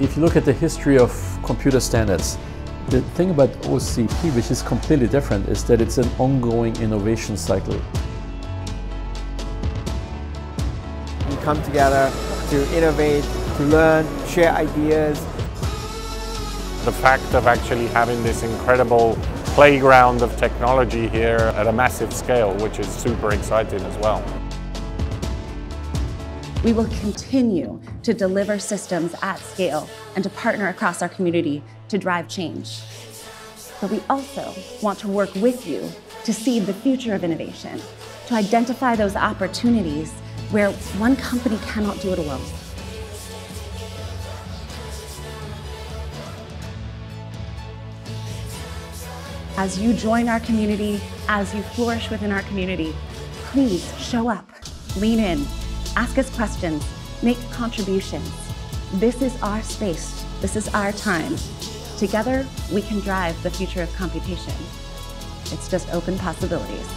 If you look at the history of computer standards, the thing about OCP, which is completely different, is that it's an ongoing innovation cycle. We come together to innovate, to learn, share ideas. The fact of actually having this incredible playground of technology here at a massive scale, which is super exciting as well. We will continue to deliver systems at scale and to partner across our community to drive change. But we also want to work with you to see the future of innovation, to identify those opportunities where one company cannot do it alone. As you join our community, as you flourish within our community, please show up, lean in, ask us questions, make contributions. This is our space. This is our time. Together, we can drive the future of computation. It's just open possibilities.